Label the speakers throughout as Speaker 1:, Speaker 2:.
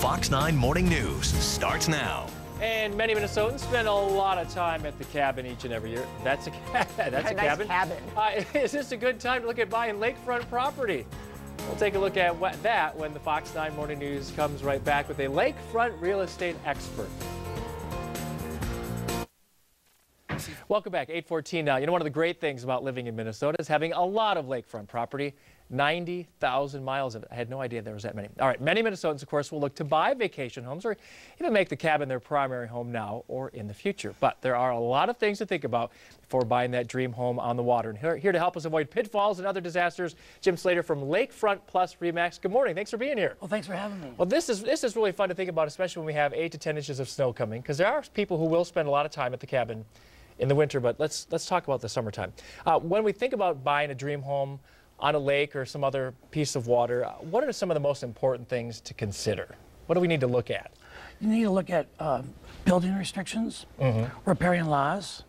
Speaker 1: Fox 9 Morning News starts now.
Speaker 2: And many Minnesotans spend a lot of time at the cabin each and every year. That's a, that's a
Speaker 3: nice
Speaker 2: cabin.
Speaker 3: cabin.
Speaker 2: Uh, is this a good time to look at buying lakefront property? We'll take a look at what, that when the Fox 9 Morning News comes right back with a lakefront real estate expert. Welcome back, 814 now. You know, one of the great things about living in Minnesota is having a lot of lakefront property. 90,000 miles of it. I had no idea there was that many. All right, many Minnesotans, of course, will look to buy vacation homes or even make the cabin their primary home now or in the future. But there are a lot of things to think about before buying that dream home on the water. And here, here to help us avoid pitfalls and other disasters, Jim Slater from Lakefront Plus Remax. Good morning. Thanks for being here.
Speaker 4: Well, thanks for having me.
Speaker 2: Well, this is this is really fun to think about, especially when we have eight to 10 inches of snow coming, because there are people who will spend a lot of time at the cabin in the winter. But let's let's talk about the summertime. Uh, when we think about buying a dream home on a lake or some other piece of water, uh, what are some of the most important things to consider? What do we need to look at?
Speaker 4: You need to look at uh, building restrictions, riparian laws.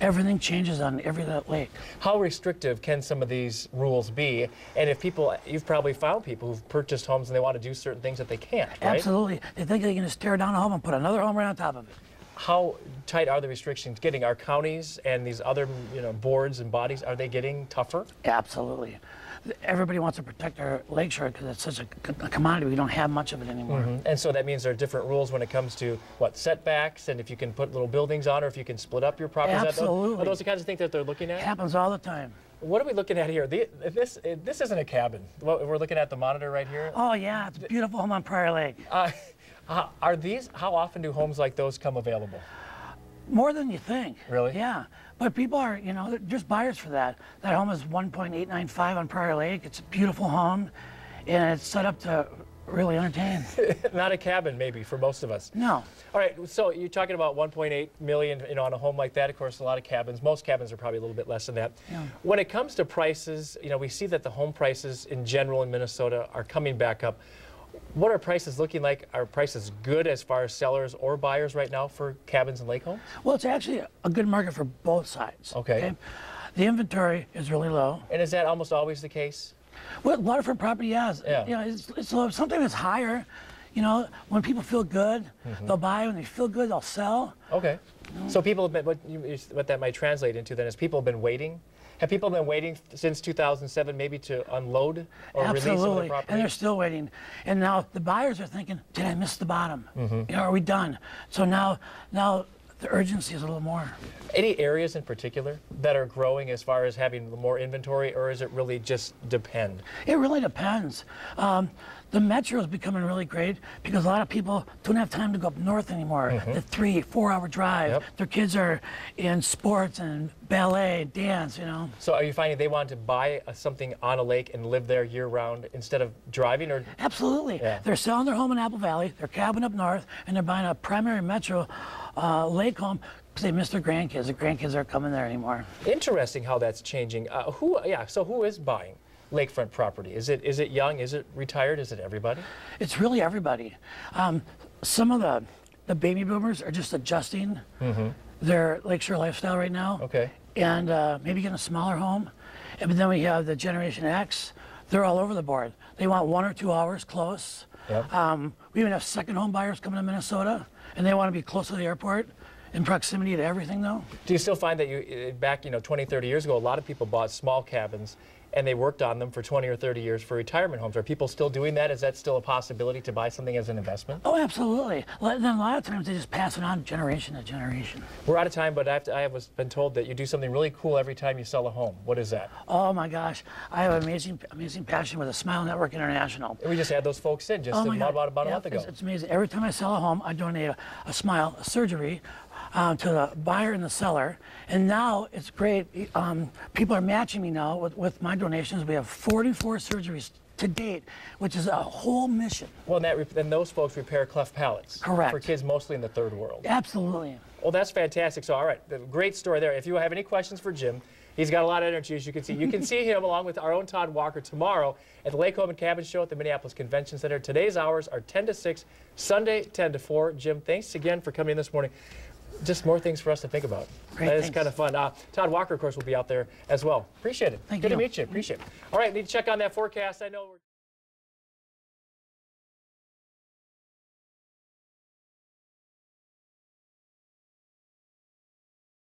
Speaker 4: Everything changes on every lake.
Speaker 2: How restrictive can some of these rules be? And if people, you've probably found people who've purchased homes and they want to do certain things that they can't, right?
Speaker 4: Absolutely. They think they can just tear down a home and put another home right on top of it.
Speaker 2: How tight are the restrictions getting? Are counties and these other, you know, boards and bodies, are they getting tougher?
Speaker 4: Absolutely. Everybody wants to protect our lakeshore because it's such a commodity. We don't have much of it anymore.
Speaker 2: And so that means there are different rules when it comes to what setbacks and if you can put little buildings on or if you can split up your property. That those-
Speaker 4: Absolutely.
Speaker 2: Are those the kinds of things that they're looking at?
Speaker 4: It happens all the time.
Speaker 2: What are we looking at here? The, this this isn't a cabin. What- We're looking at the monitor right here.
Speaker 4: Oh, yeah. It's a beautiful home on Prior Lake.
Speaker 2: Uh, uh, are these? How often do homes like those come available?
Speaker 4: More than you think.
Speaker 2: Really?
Speaker 4: Yeah. But people are, you know, just buyers for that. That home is 1.895 on Prior Lake. It's a beautiful home, and it's set up to really entertain.
Speaker 2: Not a cabin, maybe for most of us.
Speaker 4: No.
Speaker 2: All right. So you're talking about 1.8 million, you know, on a home like that. Of course, a lot of cabins. Most cabins are probably a little bit less than that.
Speaker 4: Yeah.
Speaker 2: When it comes to prices, you know, we see that the home prices in general in Minnesota are coming back up. What are prices looking like? Are prices good as far as sellers or buyers right now for cabins and lake homes?
Speaker 4: Well, it's actually a good market for both sides.
Speaker 2: Okay.
Speaker 4: The inventory is really low.
Speaker 2: And is that almost always the case?
Speaker 4: Well, waterfront property has.
Speaker 2: Yeah.
Speaker 4: You know, it's, it's low. Something that's higher. You know, when people feel good,
Speaker 2: Mm-hmm.
Speaker 4: they'll buy. When they feel good, they'll sell.
Speaker 2: Okay. So people have been, what, you, what that might translate into then is people have been waiting. Have people been waiting since 2007 maybe to unload or release some of the
Speaker 4: Absolutely.
Speaker 2: property?
Speaker 4: And they're still waiting. And now the buyers are thinking, did I miss the bottom?
Speaker 2: Mm-hmm.
Speaker 4: You know, are we done? So now, now the urgency is a little more.
Speaker 2: Any areas in particular that are growing as far as having more inventory, or is it really just depend?
Speaker 4: It really depends. Um, the metro is becoming really great because a lot of people don't have time to go up north anymore. The three, four hour drive.
Speaker 2: Yep.
Speaker 4: Their kids are in sports and ballet, dance, you know.
Speaker 2: So are you finding they want to buy uh, something on a lake and live there year round instead of driving, or
Speaker 4: Absolutely.
Speaker 2: Yeah.
Speaker 4: They're selling their home in Apple Valley, their cabin up north, and they're buying a primary metro uh, lake home they miss their grandkids. The grandkids aren't coming there anymore.
Speaker 2: interesting how that's changing? Uh, who? Yeah. So who is buying lakefront property? Is it is it young? Is it retired? Is it everybody?
Speaker 4: It's really everybody. Um, some of the the baby boomers are just adjusting their lakeshore lifestyle right now.
Speaker 2: Mm-hmm. Okay.
Speaker 4: And uh, maybe getting a smaller home. And but then we have the Generation X. They're all over the board. They want one or two hours close.
Speaker 2: Yep.
Speaker 4: Um, we even have second home buyers coming to Minnesota, and they want to be close to the airport, in proximity to everything, though.
Speaker 2: Do you still find that you uh, back you know 20, 30 years ago, a lot of people bought small cabins and they worked on them for 20 or 30 years for retirement homes. Are people still doing that? Is that still a possibility to buy something as an investment?
Speaker 4: Oh, absolutely. Well, Then a lot of times they just pass it on generation to generation.
Speaker 2: We're out of time, but I, have to, I was been told that you do something really cool every time you sell a home. What is that?
Speaker 4: Oh my gosh, I have amazing, amazing passion with the Smile Network International.
Speaker 2: We just had those folks in just
Speaker 4: Oh
Speaker 2: about, about, about a
Speaker 4: Yeah,
Speaker 2: month ago.
Speaker 4: It's, it's amazing. Every time I sell a home, I donate a, a smile, a surgery, um, to the buyer and the seller. And now it's great. Um, people are matching me now with, with my donations. We have 44 surgeries to date, which is a whole mission.
Speaker 2: well, and that, re- then those folks repair cleft palates.
Speaker 4: Correct.
Speaker 2: For kids mostly in the third world.
Speaker 4: Absolutely.
Speaker 2: Well, that's fantastic. So, all right, great story there. If you have any questions for Jim, he's got a lot of energy, as you can see. You can see him along with our own Todd Walker tomorrow at the Lake Home and Cabin Show at the Minneapolis Convention Center. Today's hours are 10 to 6, Sunday 10 to 4. Jim, thanks again for coming in this morning. Just more things for us to think about.
Speaker 4: Great,
Speaker 2: That is kind of fun. Uh, Todd Walker, of course, will be out there as well. Appreciate it.
Speaker 4: Thank
Speaker 2: Good to meet you. Appreciate it. All right, need to check on that forecast. I know we're